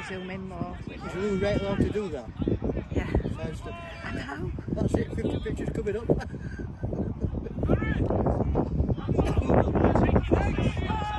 can zoom in more. Is you right allowed to do that? Yeah, Sounds good. I know. That's it, 50 pictures coming up.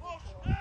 No,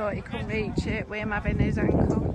thought he couldn't reach it with him having his ankle.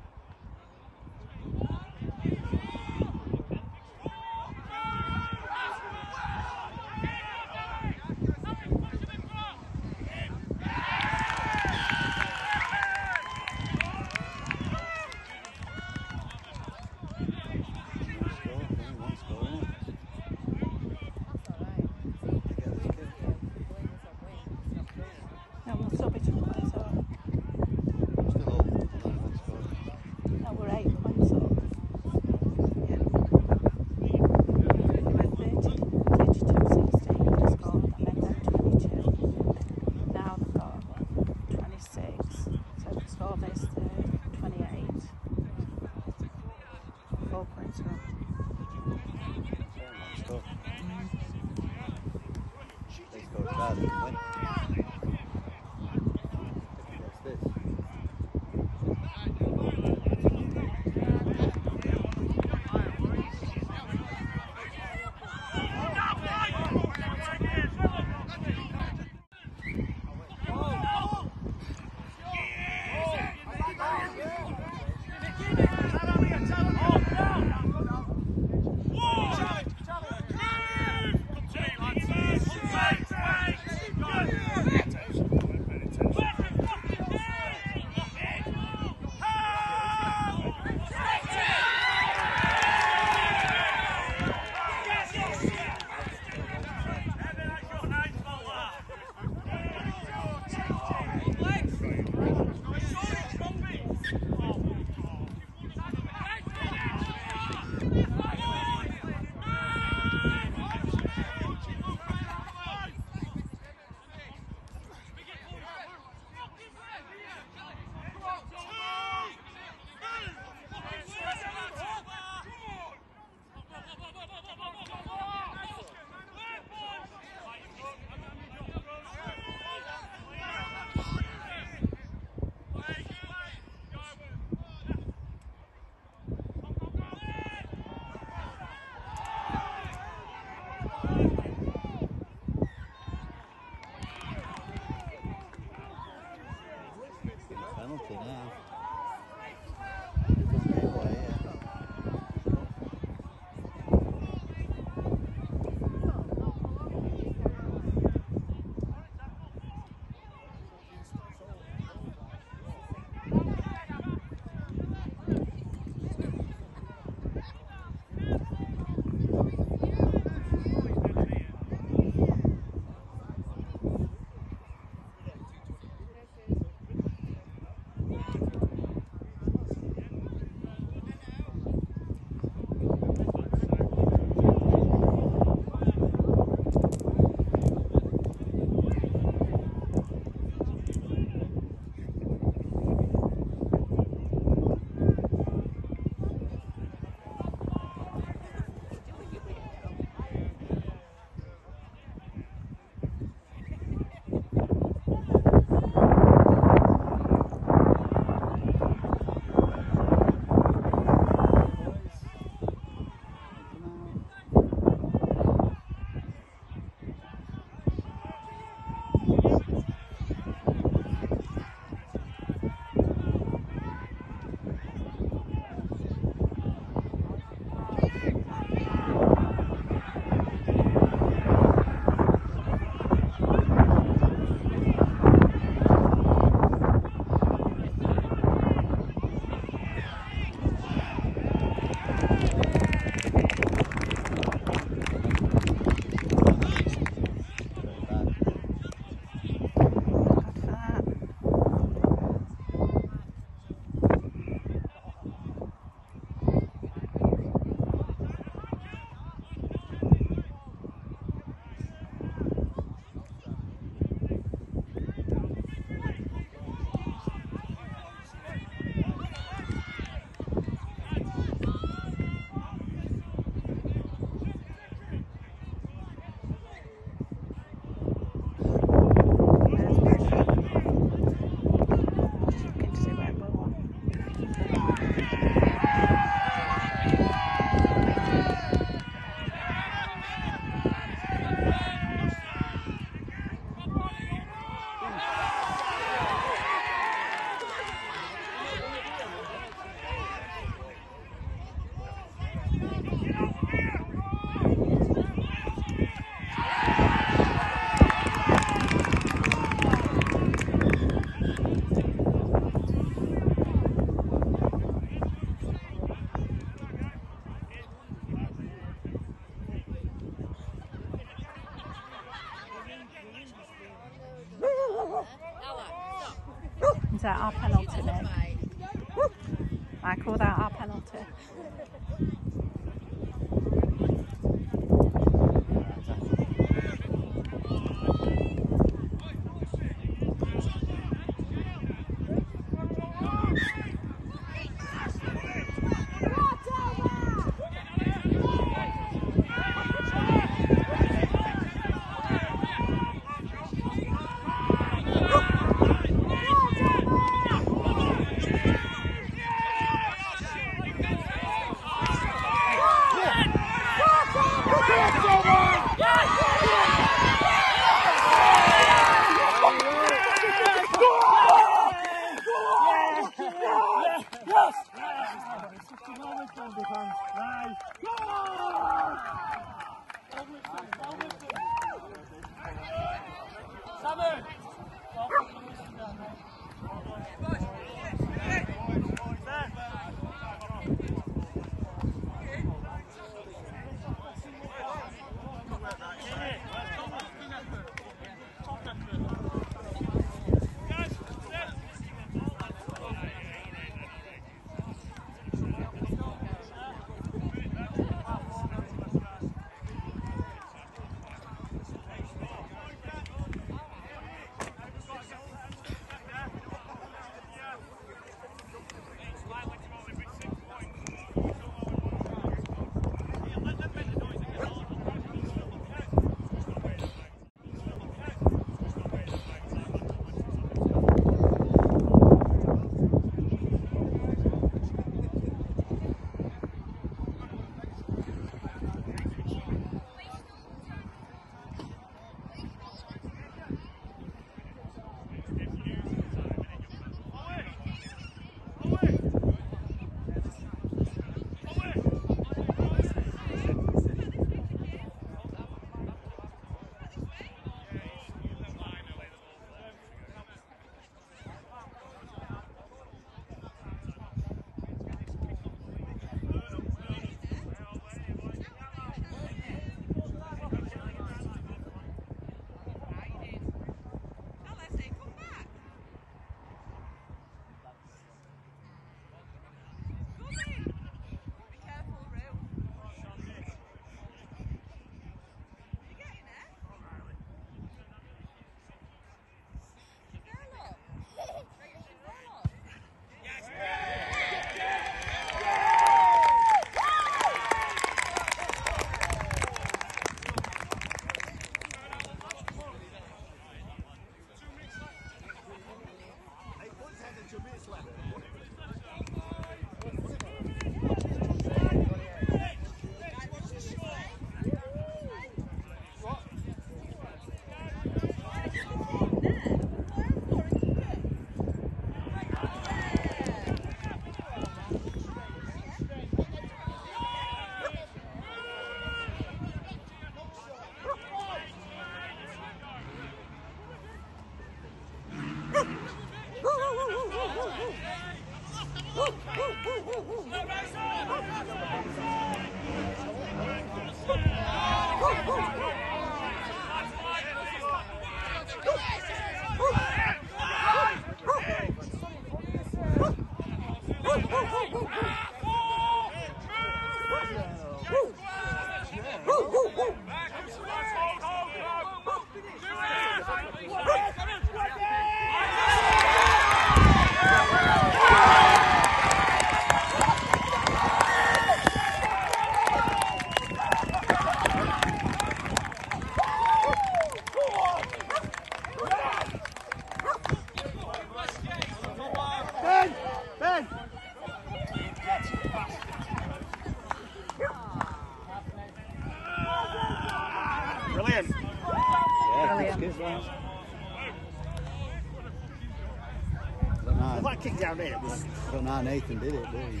Was I don't know how Nathan did it, did he?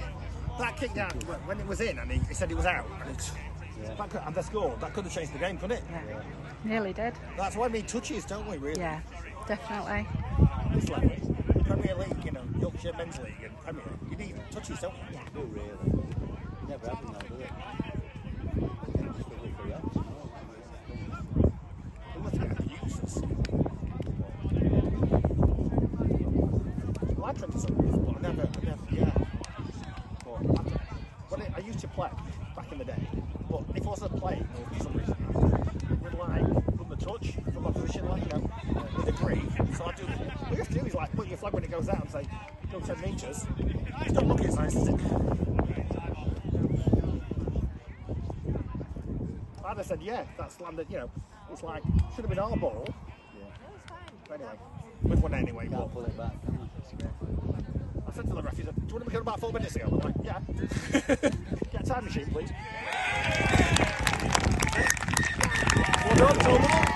that kick down when it was in and he, he said it was out and, it's, that could, and they scored. That could have changed the game, couldn't it? Yeah. Nearly did. That's why we need touches, don't we? Really? Yeah, definitely. This level, Premier League, you know, Yorkshire Men's League and Premier, you need touches, don't you? Do really. Never happened though, did it? Just a bit for reps, no. We must get abused. veteran to some reason, but I never, I never, yeah. But I, when I, I used to play back in the day, but if I wasn't playing, or for some reason, with like from the touch, from my position, like you know, with a green, so I do. What you have to do is like put your flag when it goes out and say, go 10 metres. It's not looking as nice, is it? I'd have said, yeah, that's landed, you know, it's like, should have been our ball. Yeah. But anyway, we've won anyway. Can't pull it back, can I said to the referee, do you want to be about four minutes ago? I'm like, yeah. Get a time machine, please. Well done, Solomon.